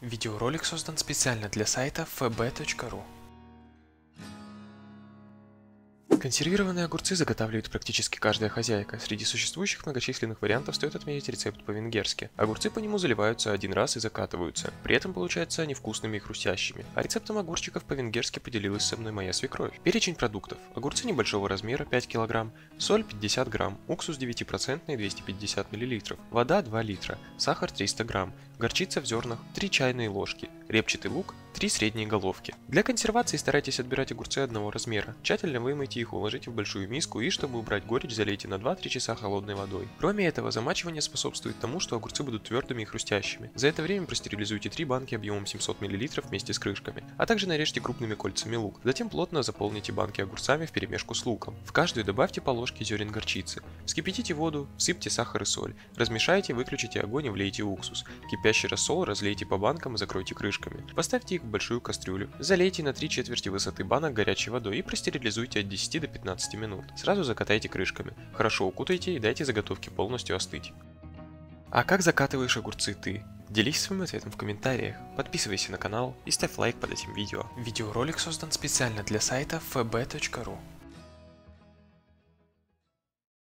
Видеоролик создан специально для сайта fb.ru. Консервированные огурцы заготавливает практически каждая хозяйка. Среди существующих многочисленных вариантов стоит отметить рецепт по-венгерски. Огурцы по нему заливаются один раз и закатываются. При этом получаются они вкусными и хрустящими. А рецептом огурчиков по-венгерски поделилась со мной моя свекровь. Перечень продуктов. Огурцы небольшого размера 5 кг, соль 50 грамм, уксус 9% 250 мл, вода 2 литра, сахар 300 грамм, горчица в зернах 3 чайные ложки, репчатый лук 3 средние головки. Для консервации старайтесь отбирать огурцы одного размера. Тщательно вымойте их, уложите в большую миску и, чтобы убрать горечь, залейте на 2-3 часа холодной водой. Кроме этого, замачивание способствует тому, что огурцы будут твердыми и хрустящими. За это время простерилизуйте 3 банки объемом 700 мл вместе с крышками, а также нарежьте крупными кольцами лук. Затем плотно заполните банки огурцами в перемешку с луком. В каждую добавьте по ложке зерен горчицы. Вскипятите воду, всыпьте сахар и соль. Размешайте, выключите огонь и влейте уксус. Кипящий рассол разлейте по банкам и закройте крышками. Поставьте их в большую кастрюлю. Залейте на 3 четверти высоты банок горячей водой и простерилизуйте от 10 до 15 минут. Сразу закатайте крышками. Хорошо укутайте и дайте заготовке полностью остыть. А как закатываешь огурцы ты? Делись своим ответом в комментариях, подписывайся на канал и ставь лайк под этим видео. Видеоролик создан специально для сайта fb.ru.